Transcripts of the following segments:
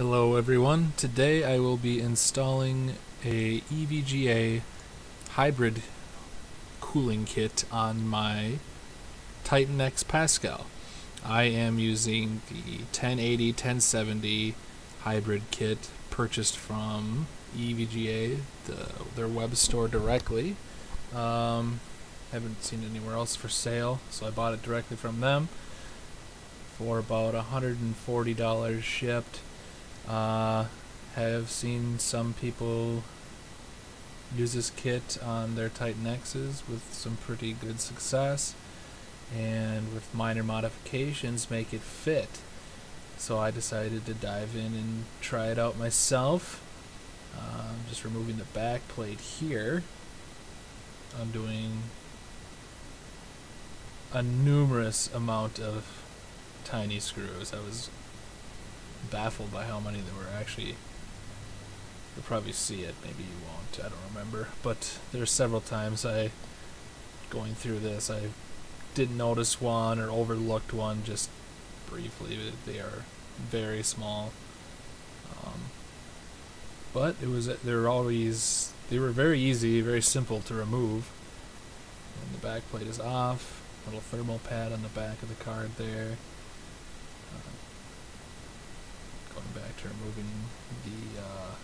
Hello everyone. Today I will be installing a EVGA hybrid cooling kit on my Titan X Pascal. I am using the 1080 1070 hybrid kit purchased from EVGA, the, their web store directly. Um, haven't seen anywhere else for sale, so I bought it directly from them for about $140 shipped. Uh, have seen some people use this kit on their Titan X's with some pretty good success and with minor modifications make it fit. So I decided to dive in and try it out myself. Uh, just removing the back plate here. I'm doing a numerous amount of tiny screws. I was baffled by how many there were actually. You'll probably see it, maybe you won't, I don't remember. But there's several times I, going through this, I didn't notice one or overlooked one just briefly. They are very small. Um, but it was they were always they were very easy, very simple to remove. And the back plate is off. Little thermal pad on the back of the card there. Uh, to removing the, uh,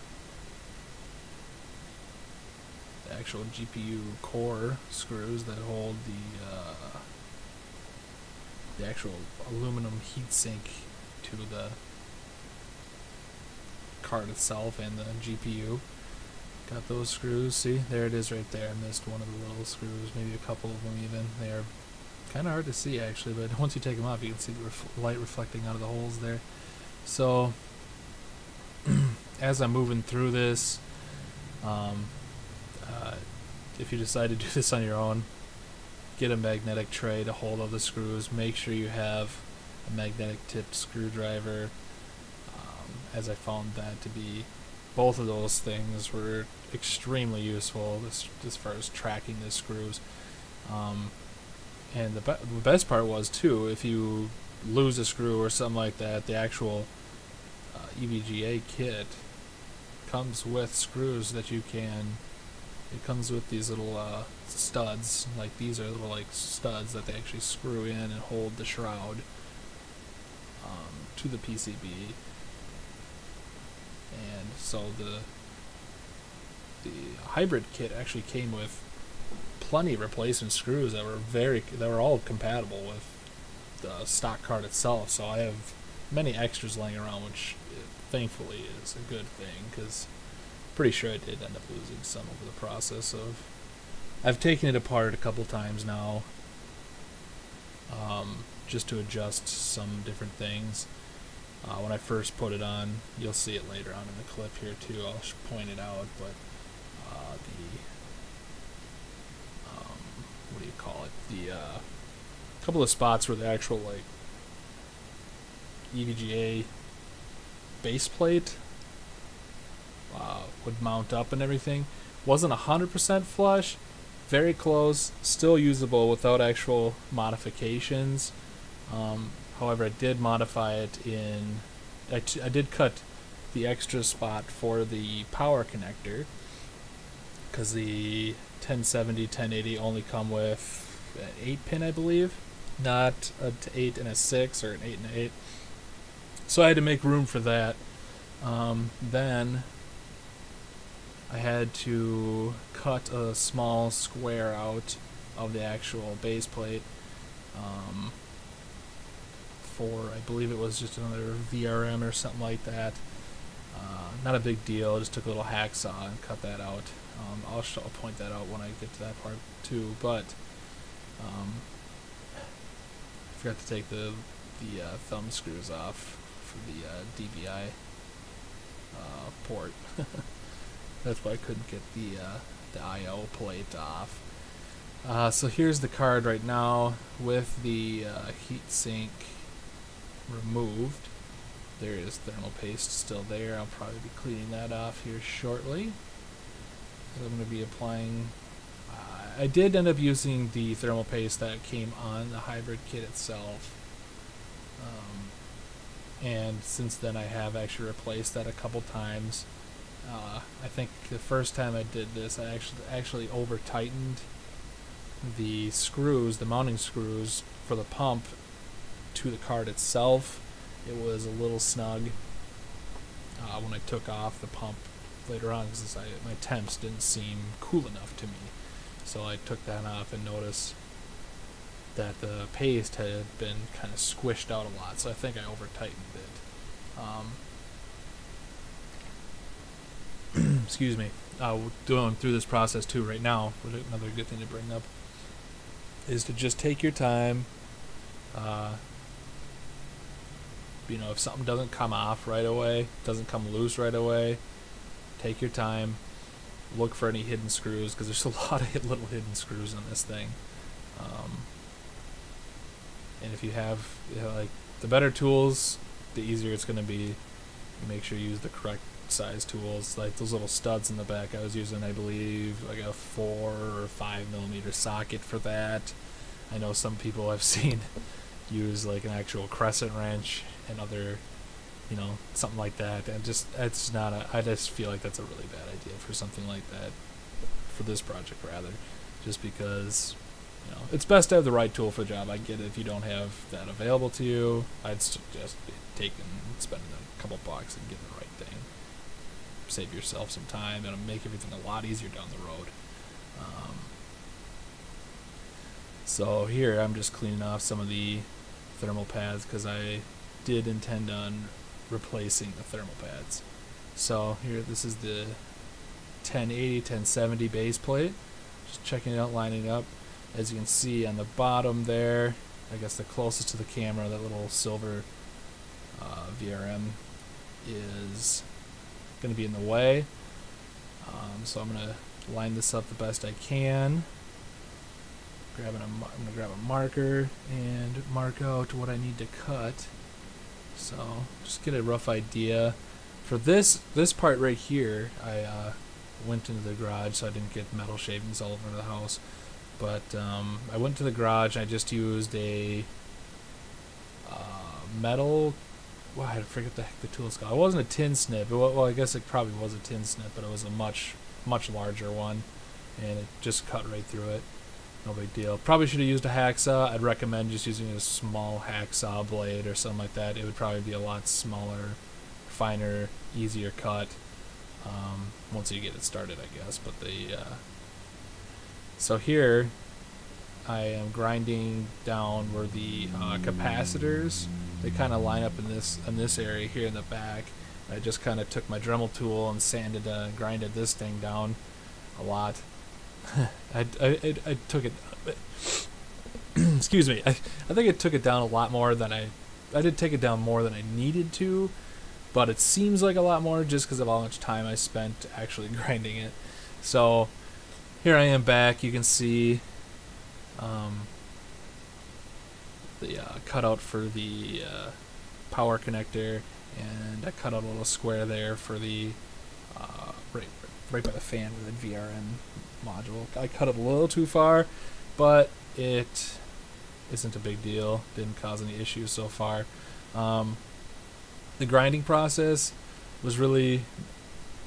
the actual GPU core screws that hold the uh, the actual aluminum heatsink to the card itself and the GPU. Got those screws. See, there it is right there. I missed one of the little screws, maybe a couple of them even. They are kind of hard to see actually, but once you take them off, you can see the ref light reflecting out of the holes there. So, as I'm moving through this, um, uh, if you decide to do this on your own, get a magnetic tray to hold all the screws. Make sure you have a magnetic tipped screwdriver, um, as I found that to be both of those things were extremely useful as, as far as tracking the screws. Um, and the, be the best part was too, if you lose a screw or something like that, the actual uh, EVGA kit comes with screws that you can it comes with these little uh, studs. Like these are little like studs that they actually screw in and hold the shroud um, to the PCB and so the the hybrid kit actually came with plenty of replacement screws that were very that were all compatible with the stock card itself. So I have many extras laying around which thankfully is a good thing because pretty sure I did end up losing some over the process of I've taken it apart a couple times now um, just to adjust some different things. Uh, when I first put it on you'll see it later on in the clip here too I'll point it out but uh, the um, what do you call it? The uh, couple of spots where the actual like EVGA base plate uh, would mount up and everything. Wasn't 100% flush, very close, still usable without actual modifications. Um, however, I did modify it in. I, I did cut the extra spot for the power connector because the 1070, 1080 only come with an 8 pin, I believe, not an 8 and a 6 or an 8 and an 8. So I had to make room for that. Um, then I had to cut a small square out of the actual base plate um, for, I believe it was just another VRM or something like that. Uh, not a big deal, I just took a little hacksaw and cut that out. Um, I'll, I'll point that out when I get to that part too, but um, I forgot to take the, the uh, thumb screws off for the uh, DVI uh, port. That's why I couldn't get the uh, the I/O plate off. Uh, so here's the card right now with the uh, heatsink removed. There is thermal paste still there. I'll probably be cleaning that off here shortly. I'm going to be applying. I did end up using the thermal paste that came on the hybrid kit itself. Um, and since then I have actually replaced that a couple times. Uh, I think the first time I did this, I actually actually over tightened the screws, the mounting screws for the pump to the card itself. It was a little snug uh, when I took off the pump later on because my temps didn't seem cool enough to me. So I took that off and noticed that the paste had been kind of squished out a lot. So I think I over tightened it. Um, excuse me. Uh, doing through this process too right now. Another good thing to bring up is to just take your time. Uh, you know, if something doesn't come off right away, doesn't come loose right away, take your time. Look for any hidden screws because there's a lot of little hidden screws in this thing. Um, and if you have you know, like the better tools, the easier it's going to be. Make sure you use the correct size tools, like those little studs in the back. I was using, I believe, like a four or five millimeter socket for that. I know some people I've seen use like an actual crescent wrench and other, you know, something like that. And just it's not a. I just feel like that's a really bad idea for something like that, for this project rather, just because. You know, it's best to have the right tool for the job. I get it if you don't have that available to you. I'd suggest taking spending a couple bucks and getting the right thing. Save yourself some time and make everything a lot easier down the road. Um, so here I'm just cleaning off some of the thermal pads because I did intend on replacing the thermal pads. So here this is the 1080, 1070 base plate. Just checking it out, lining it up. As you can see on the bottom there, I guess the closest to the camera, that little silver uh, VRM is going to be in the way. Um, so I'm going to line this up the best I can. Grabbing a, I'm going to grab a marker and mark out what I need to cut. So just get a rough idea. For this this part right here, I uh, went into the garage so I didn't get metal shavings all over the house. But um, I went to the garage. And I just used a uh, metal. Well, I forget the heck the tool is called. It wasn't a tin snip. Was, well, I guess it probably was a tin snip, but it was a much much larger one, and it just cut right through it. No big deal. Probably should have used a hacksaw. I'd recommend just using a small hacksaw blade or something like that. It would probably be a lot smaller, finer, easier cut um, once you get it started, I guess. But the uh, so here I am grinding down where the uh, capacitors they kind of line up in this in this area here in the back. I just kind of took my Dremel tool and sanded uh, grinded this thing down a lot. I, I, I, took it. excuse me. I, I think it took it down a lot more than I. I did take it down more than I needed to, but it seems like a lot more just because of how much time I spent actually grinding it. So here I am back. You can see um, the uh, cutout for the uh, power connector, and I cut out a little square there for the uh, right, right by the fan with the VRM module. I cut it a little too far, but it isn't a big deal. Didn't cause any issues so far. Um, the grinding process was really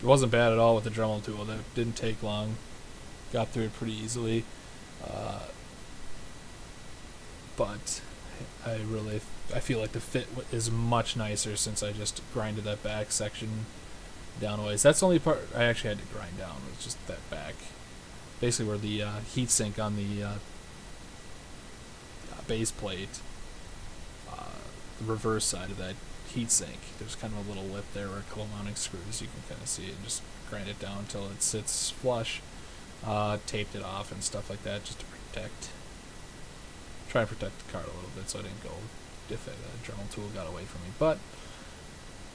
it wasn't bad at all with the Dremel tool. That didn't take long got through it pretty easily. Uh, but I really I feel like the fit is much nicer since I just grinded that back section down a ways. That's the only part I actually had to grind down was just that back, basically where the uh, heat sink on the uh, base plate, uh, the reverse side of that heat sink. There's kind of a little lip there where a mounting screws you can kind of see it and just grind it down until it sits flush uh, taped it off and stuff like that just to protect, try and protect the card a little bit so I didn't go if a Dremel tool got away from me. But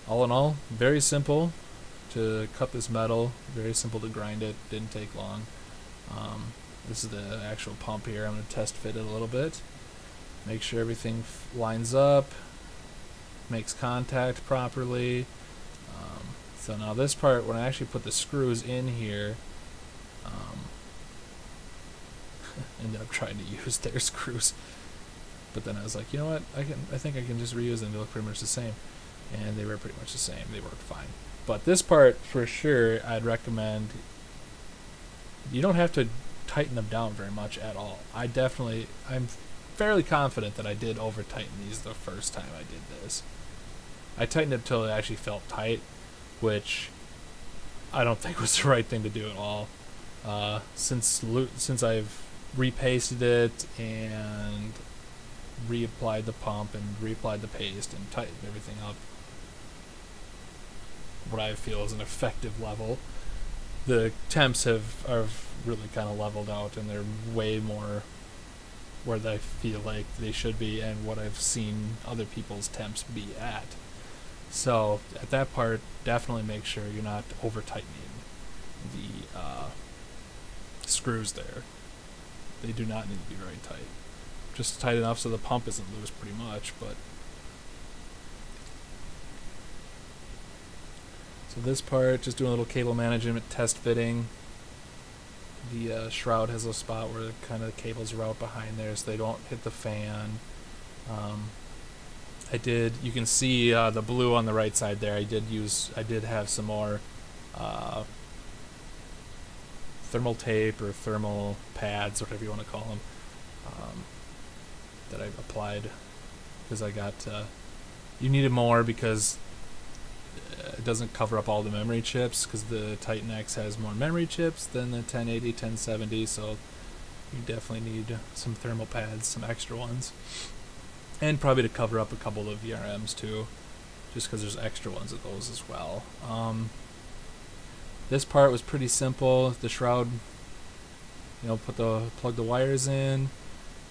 all in all, very simple to cut this metal, very simple to grind it, didn't take long. Um, this is the actual pump here. I'm going to test fit it a little bit. Make sure everything lines up, makes contact properly. Um, so now this part, when I actually put the screws in here, um, ended up trying to use their screws, but then I was like, you know what? I can. I think I can just reuse them. They look pretty much the same. and they were pretty much the same. They worked fine. But this part, for sure, I'd recommend. You don't have to tighten them down very much at all. I definitely, I'm fairly confident that I did over tighten these the first time I did this. I tightened it until it actually felt tight, which I don't think was the right thing to do at all. Uh, since since I've repasted it and reapplied the pump and reapplied the paste and tightened everything up, what I feel is an effective level. The temps have are really kind of leveled out and they're way more where they feel like they should be and what I've seen other people's temps be at. So at that part, definitely make sure you're not over tightening the uh, screws there. They do not need to be very tight. Just tight enough so the pump isn't loose pretty much, but So this part, just doing a little cable management test fitting. The uh, shroud has a spot where kind of the cables are out behind there so they don't hit the fan. Um, I did, you can see uh, the blue on the right side there. I did use, I did have some more uh, thermal tape or thermal pads, whatever you want to call them, um, that I applied because I got, uh, you needed more because it doesn't cover up all the memory chips because the Titan X has more memory chips than the 1080, 1070, so you definitely need some thermal pads, some extra ones. And probably to cover up a couple of VRMs too, just because there's extra ones of those as well. Um, this part was pretty simple. The shroud, you know, put the plug the wires in,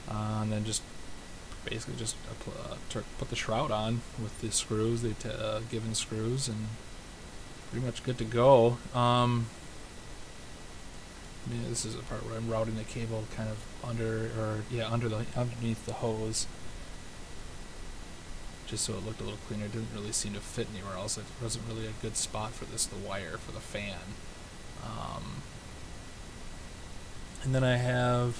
uh, and then just basically just uh, put the shroud on with the screws, the uh, given screws, and pretty much good to go. Um, this is a part where I'm routing the cable kind of under, or yeah, under the underneath the hose, just so it looked a little cleaner. It didn't really seem to fit anywhere else. It wasn't really a good spot for this, the wire for the fan. Um, and then I have,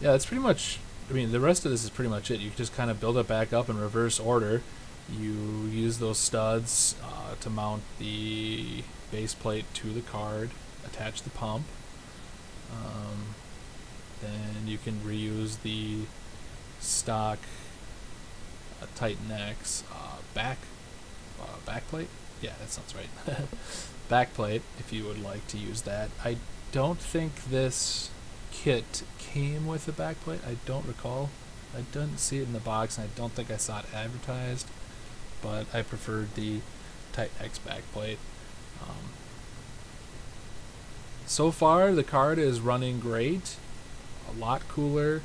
yeah, that's pretty much I mean, the rest of this is pretty much it. You just kind of build it back up in reverse order. You use those studs uh, to mount the base plate to the card, attach the pump. Um, then you can reuse the stock uh, Titan X uh, back uh, back plate. Yeah, that sounds right. backplate, if you would like to use that. I don't think this kit came with a backplate. I don't recall. I didn't see it in the box, and I don't think I saw it advertised. But I preferred the Titan X backplate. Um, so far, the card is running great. A lot cooler.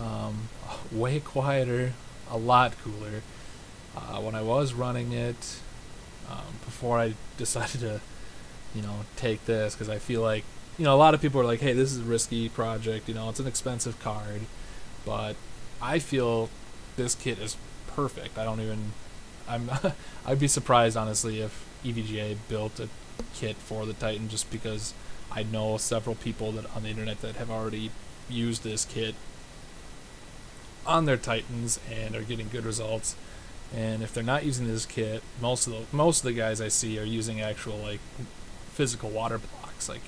Um, way quieter. A lot cooler. Uh, when I was running it, um, before I decided to, you know, take this, because I feel like you know, a lot of people are like, "Hey, this is a risky project. You know, it's an expensive card," but I feel this kit is perfect. I don't even. I'm. I'd be surprised honestly if EVGA built a kit for the Titan just because I know several people that on the internet that have already used this kit on their Titans and are getting good results. And if they're not using this kit, most of the most of the guys I see are using actual like physical water blocks, like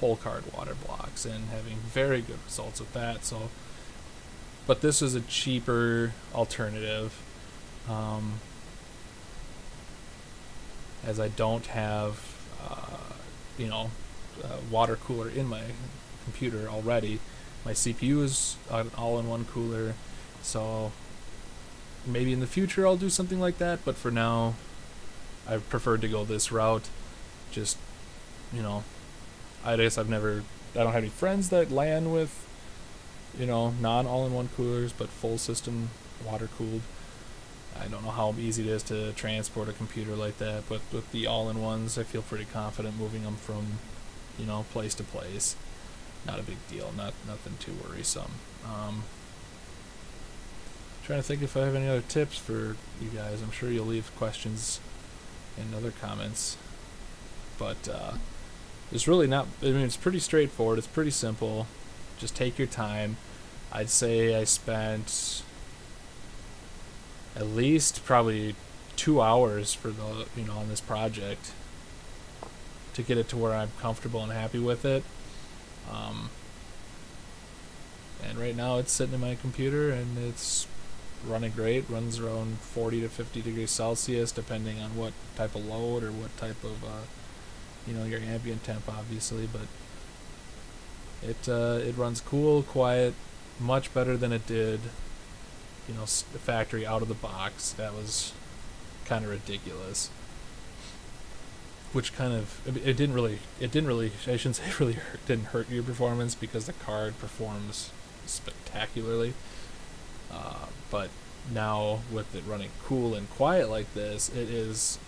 whole card water blocks and having very good results with that. So, but this is a cheaper alternative. Um, as I don't have, uh, you know, water cooler in my computer already. My CPU is an all-in-one cooler, so maybe in the future I'll do something like that. But for now, I've preferred to go this route. Just, you know, I guess I've never, I don't have any friends that land with, you know, non all-in-one coolers, but full system water cooled. I don't know how easy it is to transport a computer like that, but with the all-in-ones, I feel pretty confident moving them from, you know, place to place. Not a big deal, not nothing too worrisome. Um, trying to think if I have any other tips for you guys. I'm sure you'll leave questions in other comments, but. Uh, it's really not, I mean, it's pretty straightforward. It's pretty simple. Just take your time. I'd say I spent at least probably two hours for the you know on this project to get it to where I'm comfortable and happy with it. Um, and right now it's sitting in my computer and it's running great. Runs around 40 to 50 degrees Celsius, depending on what type of load or what type of uh, you know your ambient temp, obviously. But it uh, it runs cool, quiet, much better than it did. You know, factory out of the box. That was kind of ridiculous. Which kind of it didn't really it didn't really I shouldn't say really hurt, didn't hurt your performance because the card performs spectacularly. Uh, but now with it running cool and quiet like this, it is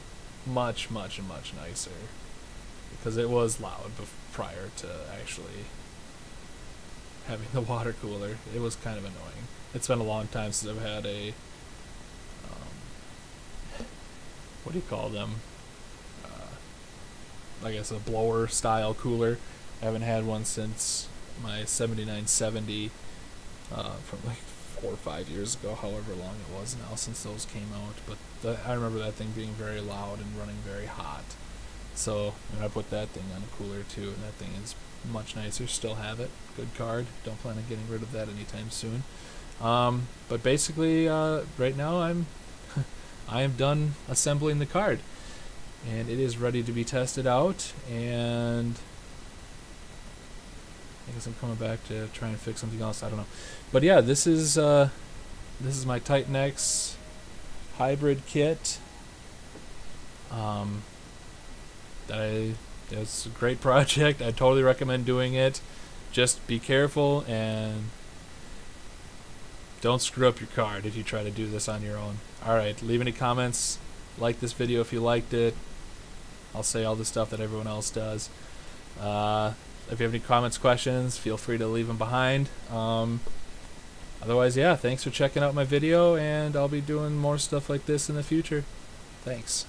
much much and much nicer because it was loud prior to actually having the water cooler. It was kind of annoying. It's been a long time since I've had a what do you call them? Uh, I guess a blower style cooler. I haven't had one since my 7970 uh, from like four or five years ago, however long it was now since those came out. But the, I remember that thing being very loud and running very hot. So I put that thing on a cooler too, and that thing is much nicer. Still have it. Good card. Don't plan on getting rid of that anytime soon. Um, but basically, uh, right now I'm I am done assembling the card and it is ready to be tested out and I guess I'm coming back to try and fix something else I don't know but yeah this is uh, this is my Titan X hybrid kit um, I a great project I totally recommend doing it just be careful and don't screw up your card if you try to do this on your own. Alright, leave any comments. Like this video if you liked it. I'll say all the stuff that everyone else does. Uh, if you have any comments, questions, feel free to leave them behind. Um, otherwise, yeah, thanks for checking out my video, and I'll be doing more stuff like this in the future. Thanks.